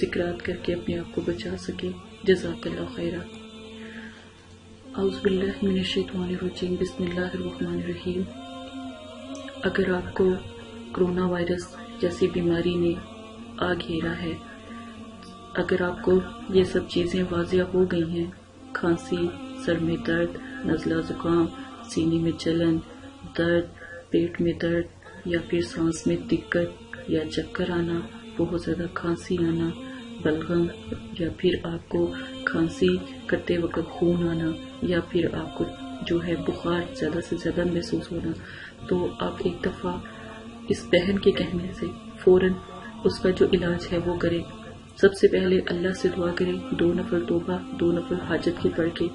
जिक्रात करके अपने आप को बचा सके। जजाकल्ला अगर आपको कोरोना वायरस जैसी बीमारी ने आ घेरा है, अगर आपको ये सब चीज़ें वाजिया हो गई हैं, खांसी, सर में दर्द, नज़ला ज़ुकाम, सीने में जलन, दर्द, पेट में दर्द या फिर सांस में दिक्कत या चक्कर आना, बहुत ज़्यादा खांसी आना बलगम या फिर आपको खांसी करते वक्त खून आना या फिर आपको जो है बुखार ज़्यादा से ज़्यादा महसूस होना तो आप एक दफ़ा इस बहन के कहने से फ़ौरन उसका जो इलाज है वो करें। सबसे पहले अल्लाह से दुआ करें, दो नफल तोबा, दो नफल हाजत की पढ़ के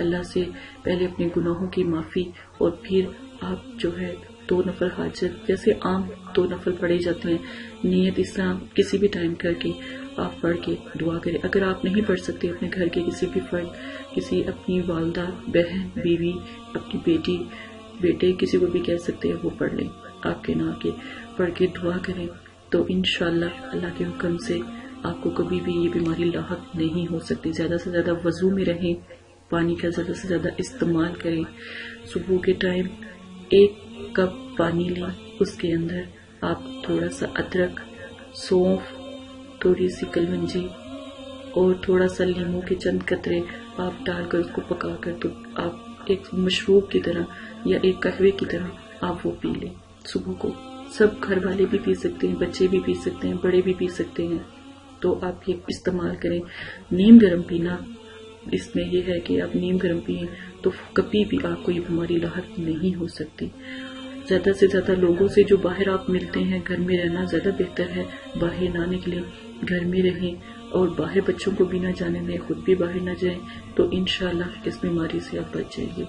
अल्लाह से पहले अपने गुनाहों की माफ़ी और फिर आप जो है दो नफल हाजत, जैसे आम दो नफल पढ़े जाते हैं, नीयत इस तरह किसी भी टाइम करके आप पढ़ के दुआ करें। अगर आप नहीं पढ़ सकते अपने घर के किसी भी फर्द किसी अपनी वालदा, बहन, बीवी, अपनी बेटी, बेटे, किसी को भी कह सकते हैं, वो पढ़ लें। आपके नाम के पढ़ के दुआ करें तो इन अल्लाह के हुक्म से आपको कभी भी ये बीमारी लाक नहीं हो सकती। ज़्यादा से ज़्यादा वज़ू में रहें, पानी का ज़्यादा से ज़्यादा इस्तेमाल करें। सुबह के टाइम एक कप पानी लें, उसके अंदर आप थोड़ा सा अदरक, सौंफ थोड़ी सी कलमंजी और थोड़ा सा लीमू के चंद कतरे आप डालकर उसको पकाकर तो आप एक मशरूब की तरह या एक कहवे की तरह आप वो पी लें सुबह को। सब घर वाले भी पी सकते हैं, बच्चे भी पी सकते हैं, बड़े भी पी सकते हैं। तो आप ये इस्तेमाल करें। नीम गर्म पीना इसमें यह है कि आप नीम गर्म पिए तो कभी भी आपको ये बीमारी लाहक नहीं हो सकती। ज़्यादा से ज़्यादा लोगों से जो बाहर आप मिलते हैं, घर में रहना ज़्यादा बेहतर है। बाहर ना निकलें, घर में रहें और बाहर बच्चों को भी जाने दें खुद भी बाहर ना जाएँ तो इन इस बीमारी से आप बच जाएँगे।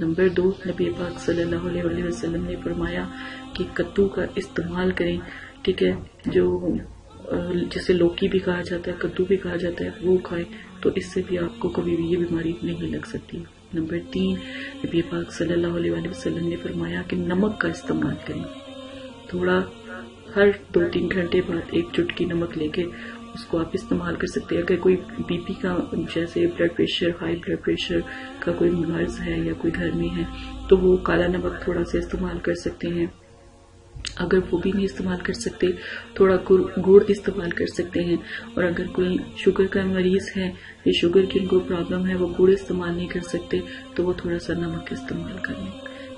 नंबर दो, नबी पाक सल्लल्लाहु अलैहि वसल्लम ने फरमाया कि कद्दू का इस्तेमाल करें, ठीक है? जो जिसे लौकी भी कहा जाता है, कद्दू भी कहा जाता है, वो खाएँ तो इससे भी आपको कभी भी ये बीमारी नहीं लग सकती। नंबर तीन, नबी पाक सल्लल्लाहु अलैहि वसल्लम ने फरमाया कि नमक का इस्तेमाल करें। थोड़ा हर दो तीन घंटे बाद एक चुटकी नमक लेके उसको आप इस्तेमाल कर सकते हैं। अगर कोई बीपी का, जैसे blood pressure high blood pressure का कोई मर्ज है या कोई घर में है तो वो काला नमक थोड़ा सा इस्तेमाल कर सकते हैं। अगर वो भी नहीं इस्तेमाल कर सकते, थोड़ा गुड़ इस्तेमाल कर सकते हैं। और अगर कोई शुगर का मरीज़ है, या शुगर की उनको प्रॉब्लम है, वो गुड़ इस्तेमाल नहीं कर सकते तो वो थोड़ा सा नमक इस्तेमाल कर लें।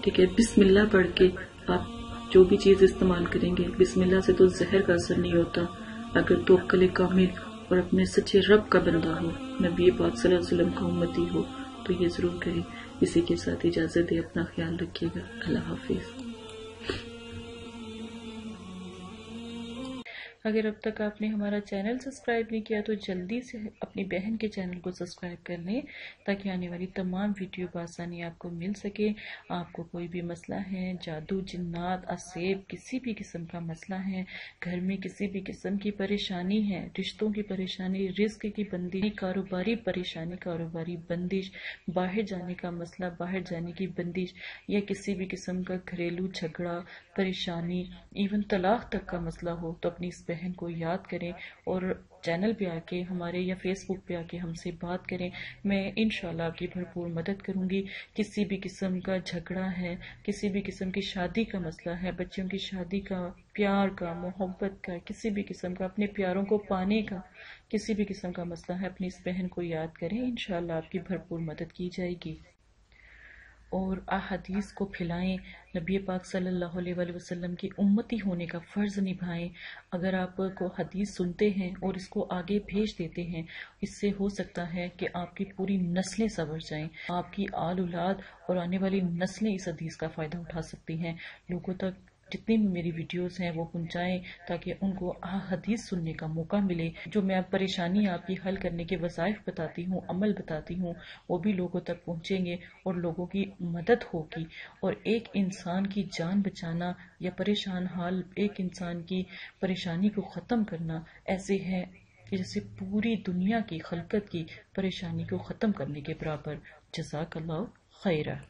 ठीक है? बिस्मिल्लाह पढ़ के आप जो भी चीज़ इस्तेमाल करेंगे, बिस्मिल्लाह से तो जहर का असर नहीं होता। अगर तो कल कामिल और अपने सच्चे रब का बंदा हो, नबी पाक वसल्लम का उम्मती हो तो ये ज़रूर करें। इसी के साथ इजाज़त दे, अपना ख्याल रखिएगा। अल्लाह हाफिज़। अगर अब तक आपने हमारा चैनल सब्सक्राइब नहीं किया तो जल्दी से अपनी बहन के चैनल को सब्सक्राइब कर लें, ताकि आने वाली तमाम वीडियो बसानी आपको मिल सके। आपको कोई भी मसला है, जादू, जिन्नात, असेब, किसी भी किस्म का मसला है, घर में किसी भी किस्म की परेशानी है, रिश्तों की परेशानी, रिस्क की बंदी, कारोबारी परेशानी, कारोबारी बंदिश, बाहर जाने का मसला, बाहर जाने की बंदिश, या किसी भी किस्म का घरेलू झगड़ा, परेशानी, इवन तलाक तक का मसला हो तो अपनी इस को याद करें और चैनल पे आके हमारे या फेसबुक पे आके हमसे बात करें। मैं इनशाला आपकी भरपूर मदद करूँगी। किसी भी किस्म का झगड़ा है, किसी भी किस्म की शादी का मसला है, बच्चों की शादी का, प्यार का, मोहब्बत का, किसी भी किस्म का, अपने प्यारों को पाने का, किसी भी किस्म का मसला है, अपनी इस बहन को याद करें। इनशाला आपकी भरपूर मदद की जाएगी। और अदीस को फैलाएँ, नबी पाक सल्लल्लाहु अलैहि वसल्लम की उम्मती होने का फ़र्ज़ निभाएँ। अगर आप को हदीस सुनते हैं और इसको आगे भेज देते हैं, इससे हो सकता है कि आपकी पूरी नस्लें सवर जाएँ। आपकी आल उलाद और आने वाली नस्लें इस हदीस का फ़ायदा उठा सकती हैं। लोगों तक जितनी भी मेरी वीडियोस हैं, वो पहुंचाएँ ताकि उनको आ हदीस सुनने का मौका मिले। जो मैं परेशानी आपकी हल करने के वसाइफ बताती हूँ, अमल बताती हूँ, वो भी लोगों तक पहुँचेंगे और लोगों की मदद होगी। और एक इंसान की जान बचाना या परेशान हाल, एक इंसान की परेशानी को ख़त्म करना ऐसे है जैसे पूरी दुनिया की खलकत की परेशानी को ख़त्म करने के बराबर। जजाक अल्लाह खैरा।